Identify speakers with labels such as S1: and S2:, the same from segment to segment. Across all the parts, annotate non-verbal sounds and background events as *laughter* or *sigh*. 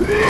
S1: Yeah! *laughs*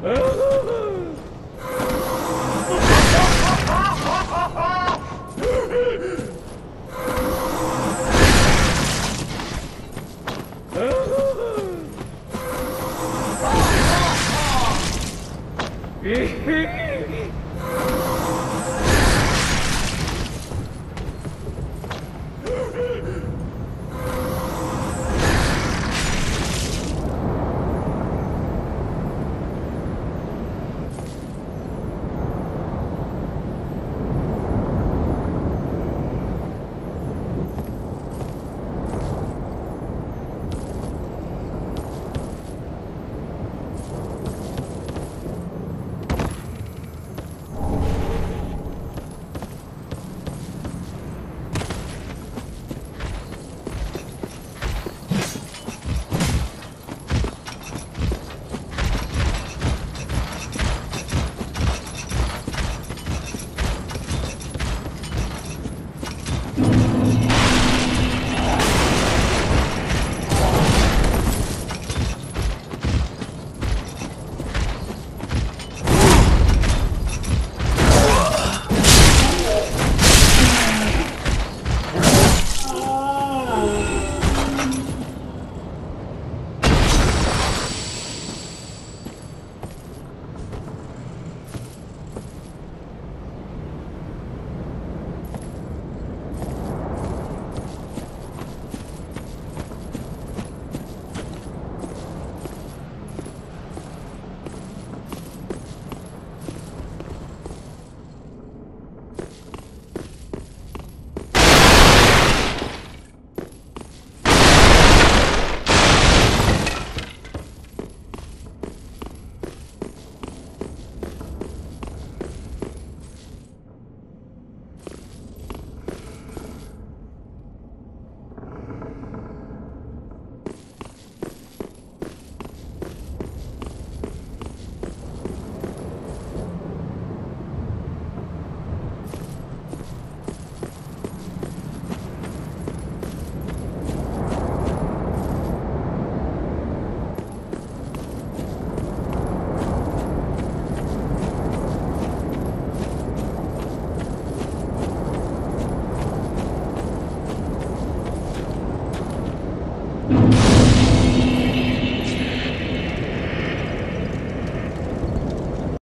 S2: Ah!
S3: *laughs*